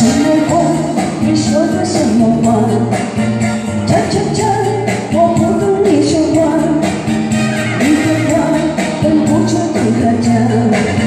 什么痛？你说的什么话？唱唱唱，我不懂你说话，你的话分不出对和假。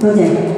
多谢